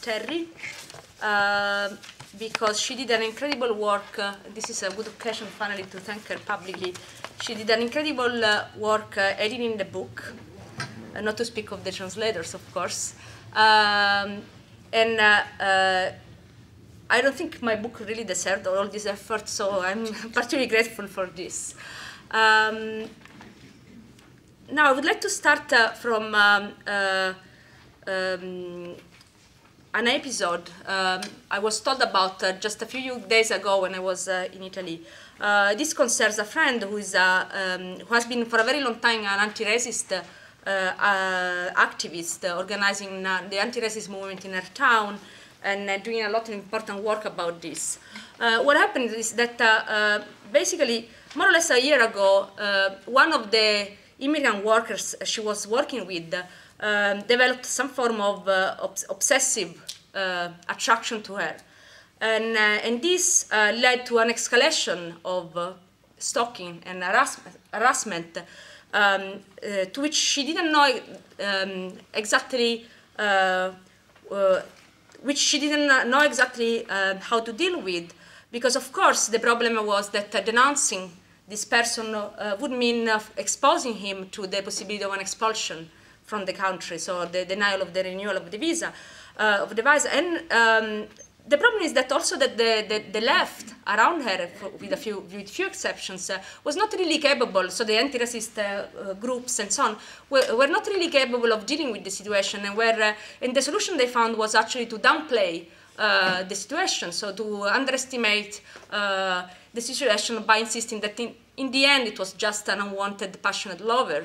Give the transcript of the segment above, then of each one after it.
Terry uh, because she did an incredible work. Uh, this is a good occasion finally to thank her publicly. She did an incredible uh, work uh, editing the book, uh, not to speak of the translators, of course. Um, and uh, I don't think my book really deserved all this effort, so I'm particularly grateful for this. Um, now, I would like to start from um, um, an episode um, I was told about uh, just a few days ago when I was uh, in Italy. Uh, this concerns a friend who, is, um, who has been for a very long time an anti-racist activist organizing the anti-racist movement in her town and doing a lot of important work about this. what happened is that basically, more or less a year ago, one of the immigrant workers she was working with um, developed some form of uh, obs obsessive uh, attraction to her. And, uh, and this uh, led to an escalation of uh, stalking and harassment, harassment um, to which she didn't know um, exactly, which she didn't know exactly how to deal with. Because, of course, the problem was that denouncing this person uh, would mean uh, exposing him to the possibility of an expulsion from the country, so the denial of the renewal of the visa, uh, of the visa. And um, the problem is that also that the, the, the left around her, with a few, with few exceptions, uh, was not really capable, so the anti-racist uh, groups and so on, were, were, not really capable of dealing with the situation, and where, and the solution they found was actually to downplay uh, the situation, so to underestimate uh, the situation by insisting that in, in the end it was just an unwanted passionate lover.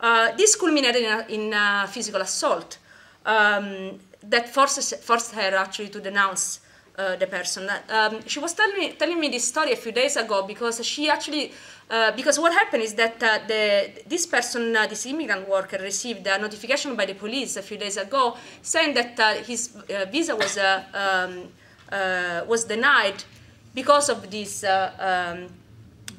Uh, this culminated in a, in a physical assault um, that forces, forced her actually to denounce uh, the person. Um, she was telling me, telling me this story a few days ago because she actually, uh, because what happened is that uh, the, this person, uh, this immigrant worker, received a notification by the police a few days ago saying that uh, his uh, visa was, um, was denied because of this, um,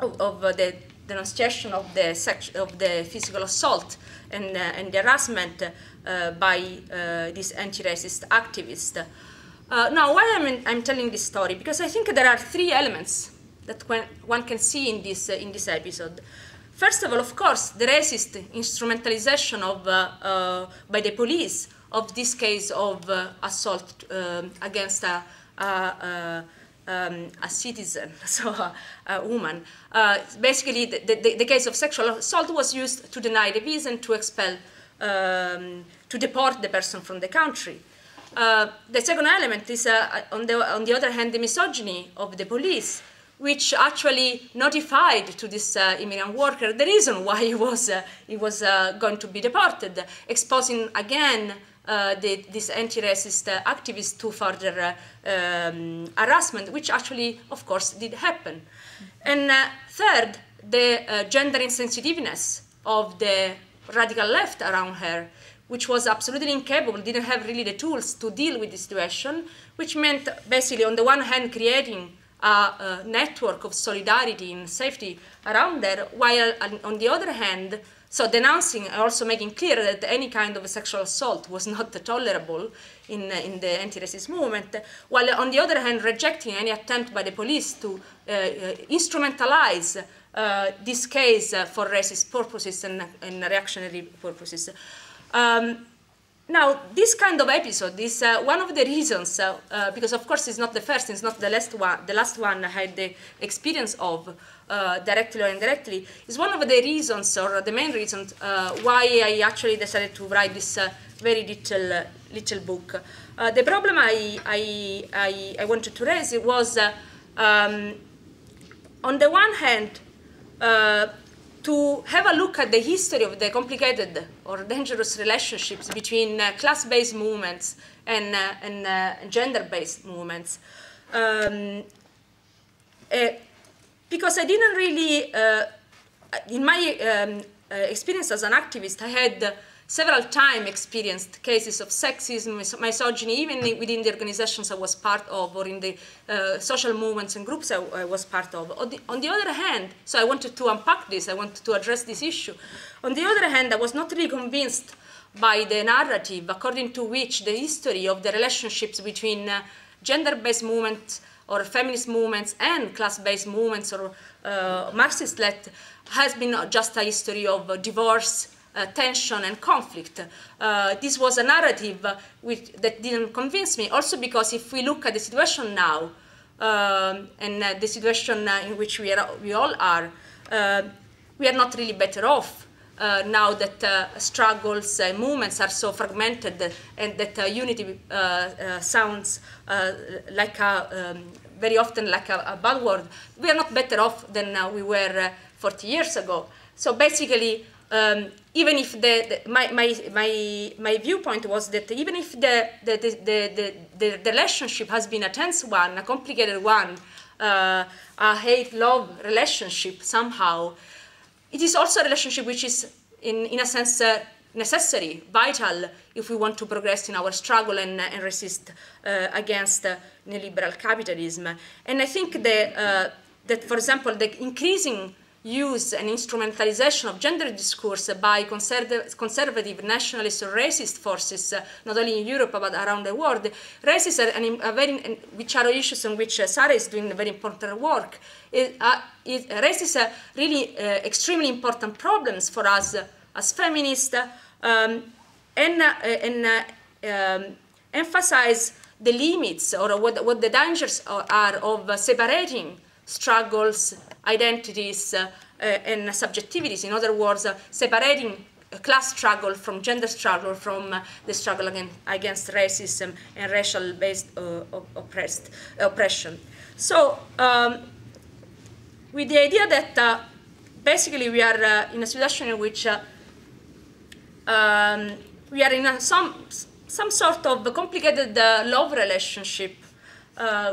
of, of the denunciation of the, of the physical assault and, and the harassment by this anti-racist activist. Uh, now, why I'm, I, I'm telling this story? Because I think there are three elements that one can see in this, uh, in this episode. First of all, of course, the racist instrumentalization of, uh, uh by the police of this case of uh, assault um, against a, um, a, citizen, so a, a woman. Uh, basically, the, the, the, case of sexual assault was used to deny the visa and to expel, um, to deport the person from the country. Uh, the second element is, uh, on, the, on the other hand, the misogyny of the police, which actually notified to this uh, immigrant worker the reason why he was, uh, he was uh, going to be deported, exposing again Uh, the, this anti-racist uh, activist to further uh, um, harassment, which actually, of course, did happen. And third, the gender insensitiveness of the radical left around her, which was absolutely incapable, didn't have really the tools to deal with the situation, which meant basically, on the one hand, creating a, a network of solidarity and safety around there, while on the other hand, so denouncing and also making clear that any kind of sexual assault was not tolerable in, in the anti-racist movement, while on the other hand rejecting any attempt by the police to uh, uh, instrumentalize uh, this case for racist purposes and, and reactionary purposes. Um, now, this kind of episode is uh, one of the reasons, uh, uh, because of course it's not the first, it's not the last one, the last one I had the experience of, uh, directly or indirectly, is one of the reasons, or the main reason, uh, why I actually decided to write this uh, very little, little book. the problem I, I, I, I, wanted to raise was, um, on the one hand, to have a look at the history of the complicated or dangerous relationships between uh, class-based movements and, uh, and uh, gender-based movements. Um, uh, because I didn't really, uh, in my um, uh, experience as an activist, I had several times experienced cases of sexism, misogyny, even within the organizations I was part of or in the uh, social movements and groups I, I was part of. On the, on the, other hand, so I wanted to unpack this, I wanted to address this issue. On the other hand, I was not really convinced by the narrative according to which the history of the relationships between uh, gender-based movements or feminist movements and class-based movements or uh, Marxist-led has been just a history of divorce, uh, tension and conflict. Uh, this was a narrative which, that didn't convince me, also because if we look at the situation now, um, and uh, the situation uh, in which we, are, we all are, uh, we are not really better off uh, now that uh, struggles and movements are so fragmented and that unity sounds like a, um, very often like a, a, bad word. We are not better off than we were 40 years ago. So basically, um, even if the, the, my, my, my, my viewpoint was that even if the, the, the, the, the relationship has been a tense one, a complicated one, uh, a hate-love relationship somehow, it is also a relationship which is, in, in a sense, uh, necessary, vital, if we want to progress in our struggle and, and resist uh, against neoliberal capitalism. And I think the, uh, that, for example, the increasing use and instrumentalization of gender discourse by conserv conservative, nationalist, or racist forces, uh, not only in Europe but around the world. Racism, are, very, which are issues on which uh, Sara is doing very important work. It, uh, raises really uh, extremely important problems for us uh, as feminists um, and, uh, and um, emphasize the limits or what, what the dangers are of separating struggles identities uh, uh, and subjectivities. In other words, uh, separating class struggle from gender struggle from the struggle against, against racism and racial-based oppressed, oppression. So, um, with the idea that basically we are in a situation in which um, we are in a, some some sort of complicated uh, love relationship,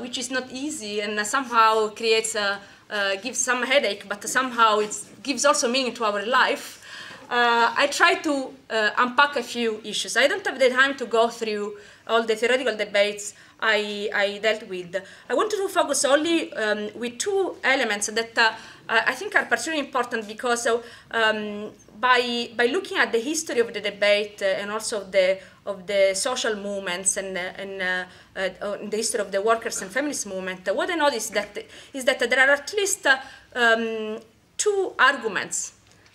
which is not easy and somehow creates a, uh, gives some headache, but somehow it gives also meaning to our life. Uh, I try to uh, unpack a few issues. I don't have the time to go through all the theoretical debates I, I dealt with. I wanted to focus only um, with two elements that uh, I think are particularly important because um, by, by looking at the history of the debate uh, and also the of the social movements and, uh, and uh, uh, the history of the workers and feminist movement, what I noticed that is that there are at least um, two arguments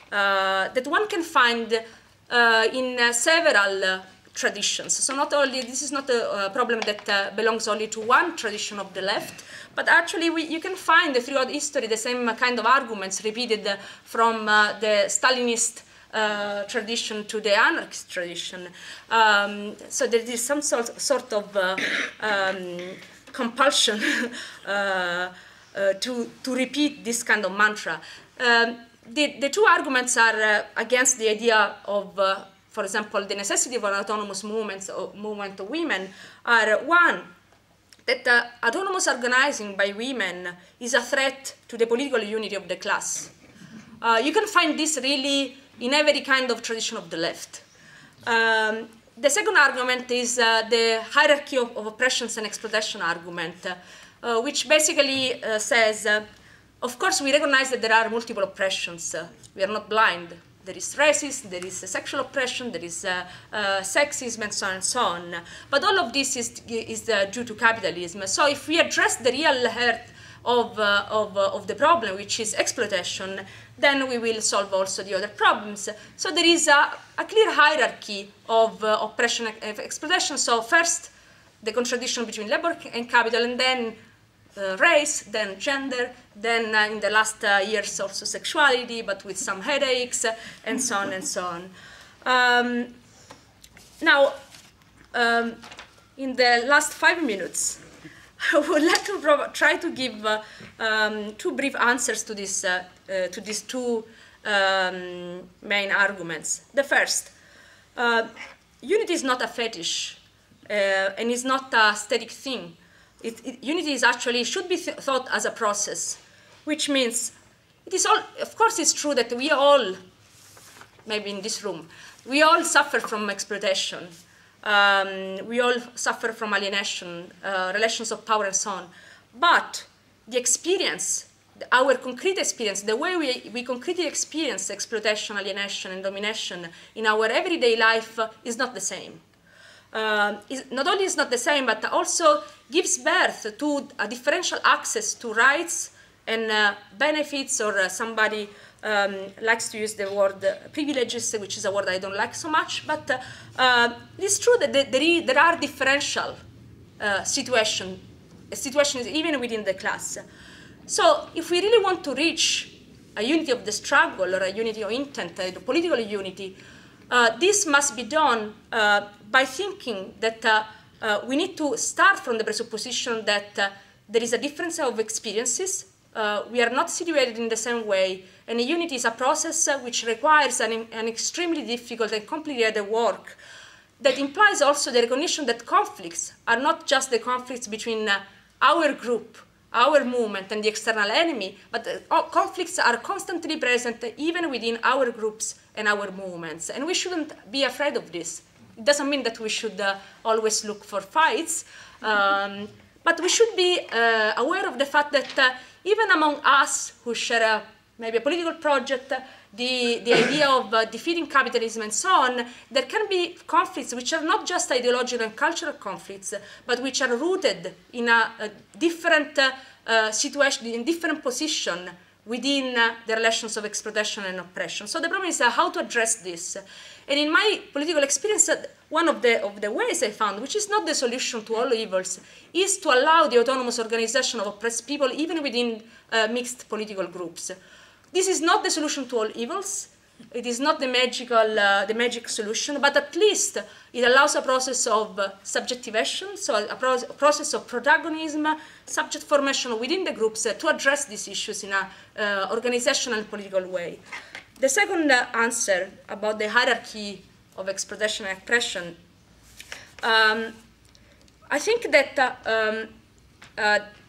that one can find in several traditions. So not only this is not a, problem that uh, belongs only to one tradition of the left, but actually we, you can find throughout history the same kind of arguments repeated from uh, the Stalinist uh, tradition to the anarchist tradition. Um, so there is some sort, sort of uh, um, compulsion uh, uh, to, to repeat this kind of mantra. Um, the, the two arguments are uh, against the idea of for example, the necessity for autonomous movements or movement of women are one, that uh, autonomous organizing by women is a threat to the political unity of the class. Uh, you can find this really in every kind of tradition of the left. Um, the second argument is uh, the hierarchy of, of, oppressions and exploitation argument, uh, which basically uh, says, uh, of course, we recognize that there are multiple oppressions. Uh, we are not blind. There is racism, there is sexual oppression, there is sexism, and so on and so on. But all of this is, is due to capitalism. So if we address the real hurt of, uh, of, uh, of the problem, which is exploitation, then we will solve also the other problems. So there is a, a clear hierarchy of uh, oppression and exploitation. So first, the contradiction between labor and capital, and then uh, race, then gender, then uh, in the last uh, years also sexuality, but with some headaches, and so on and so on. Um, now, um, in the last five minutes, I would like to try to give uh, um, two brief answers to, this, uh, uh, to these two um, main arguments. The first, uh, unity is not a fetish uh, and is not a static thing. It, it, unity is actually should be th thought as a process, which means it is all. Of course, it's true that we all, maybe in this room, we all suffer from exploitation um, we all suffer from alienation, uh, relations of power, and so on. But the experience our concrete experience, the way we, we concretely experience exploitation, alienation, and domination in our everyday life uh, is not the same. Uh, is, not only is not the same, but also gives birth to a differential access to rights and uh, benefits, or uh, somebody um, likes to use the word uh, privileges, which is a word I don't like so much, but uh, it's true that there, there are differential situations, situations even within the class. So if we really want to reach a unity of the struggle or a unity of intent, a political unity, uh, this must be done uh, by thinking that uh, uh we need to start from the presupposition that uh, there is a difference of experiences. Uh, we are not situated in the same way, and a unity is a process which requires an, an extremely difficult and complicated work that implies also the recognition that conflicts are not just the conflicts between our group our movement and the external enemy, but uh, conflicts are constantly present even within our groups and our movements. And we shouldn't be afraid of this. It doesn't mean that we should uh, always look for fights, um, but we should be uh, aware of the fact that uh, even among us who share a, maybe a political project, the, the idea of uh, defeating capitalism and so on, there can be conflicts which are not just ideological and cultural conflicts, but which are rooted in a, a different uh, uh, situation, in different position within uh, the relations of exploitation and oppression. So the problem is uh, how to address this. And in my political experience, uh, one of the, of the ways I found, which is not the solution to all evils, is to allow the autonomous organization of oppressed people even within mixed political groups. This is not the solution to all evils. It is not the magical, uh, the magic solution, but at least it allows a process of uh, subjectivation, so a, pro a, process of protagonism, subject formation within the groups uh, to address these issues in an uh, organizational and political way. The second uh, answer about the hierarchy of exploitation and oppression, um, I think that um,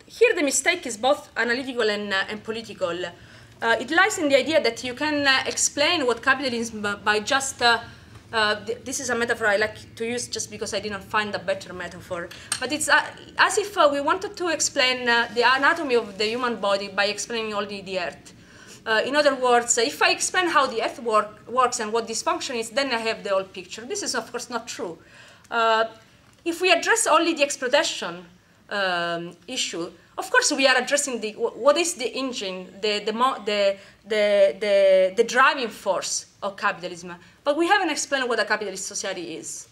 here the mistake is both analytical and, and political. Uh, it lies in the idea that you can uh, explain what capitalism by just uh, uh th this is a metaphor I like to use just because I didn't find a better metaphor. But it's uh, as if uh, we wanted to explain the anatomy of the human body by explaining only the earth. in other words, if I explain how the earth work, works and what this function is, then I have the whole picture. This is, of course, not true. if we address only the exploitation um, issue, of course, we are addressing the what is the engine, the the the the, the, the driving force of capitalism, but we haven't explained what a capitalist society is.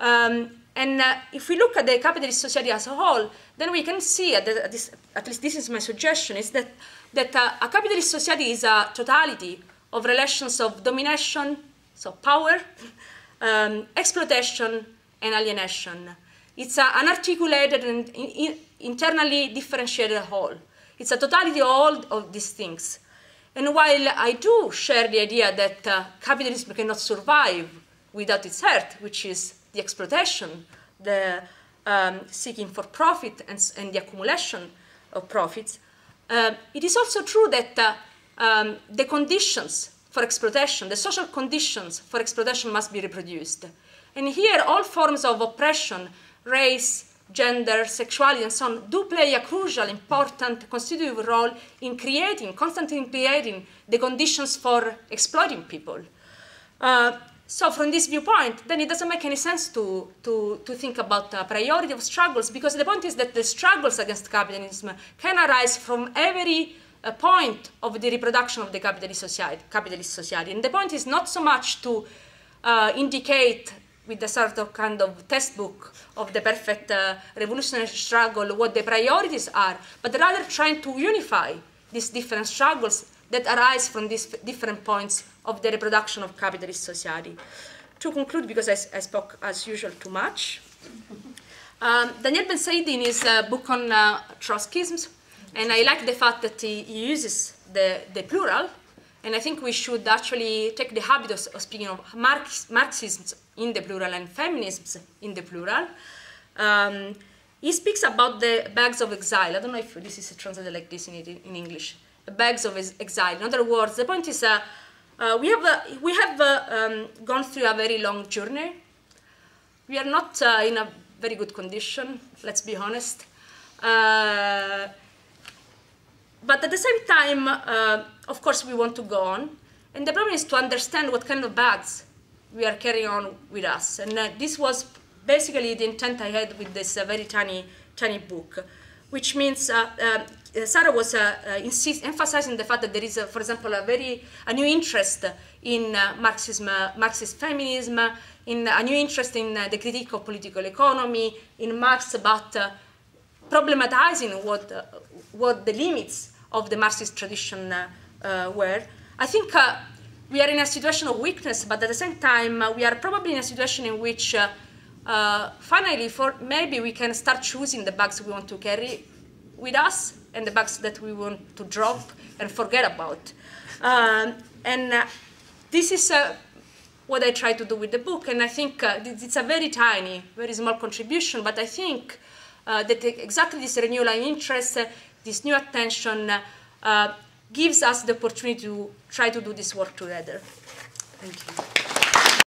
Um, and uh, if we look at the capitalist society as a whole, then we can see, at, the, at, this, at least this is my suggestion, is that, that uh, a capitalist society is a totality of relations of domination, so power, um, exploitation, and alienation. It's an unarticulated and in, in, internally differentiated whole. It's a totality of all of these things. And while I do share the idea that uh, capitalism cannot survive without its heart, which is the exploitation, the um, seeking for profit, and, and, the accumulation of profits, uh, it is also true that uh, um, the conditions for exploitation, the social conditions for exploitation must be reproduced. And here, all forms of oppression, race, gender, sexuality, and so on, do play a crucial, important, constitutive role in creating, constantly creating the conditions for exploiting people. Uh, so from this viewpoint, then it doesn't make any sense to, to, to think about a priority of struggles because the point is that the struggles against capitalism can arise from every uh, point of the reproduction of the capitalist society, capitalist society. And the point is not so much to uh, indicate with the sort of kind of textbook of the perfect uh, revolutionary struggle what the priorities are, but rather trying to unify these different struggles that arise from these different points of the reproduction of capitalist society. To conclude, because I, I spoke as usual too much, um, Daniel Bensaïd in his uh, book on uh, Trotskyisms, and I like the fact that he, uses the, the plural and I think we should actually take the habit of, of speaking of Marx, Marxism in the plural and feminisms in the plural. Um, he speaks about the bags of exile. I don't know if this is translated like this in, in English. The bags of exile. In other words, the point is uh, uh, we have, uh, we have uh, um, gone through a very long journey. We are not uh, in a very good condition, let's be honest. Uh, but at the same time, uh, of course, we want to go on. And the problem is to understand what kind of bugs we are carrying on with us. And uh, this was basically the intent I had with this uh, very tiny, tiny book, which means uh, uh, Sarah was uh, emphasizing the fact that there is, for example, a very a new interest in Marxism, Marxist feminism, in a new interest in the critique of political economy, in Marx, but problematizing what, what the limits of the Marxist tradition were. I think we are in a situation of weakness, but at the same time, uh, we are probably in a situation in which uh, uh, finally, for maybe we can start choosing the bags we want to carry with us and the bags that we want to drop and forget about. Um, and uh, this is uh, what I try to do with the book, and I think uh, it's a very tiny, very small contribution, but I think that exactly this renewal of interest, this new attention, uh, gives us the opportunity to try to do this work together. Thank you.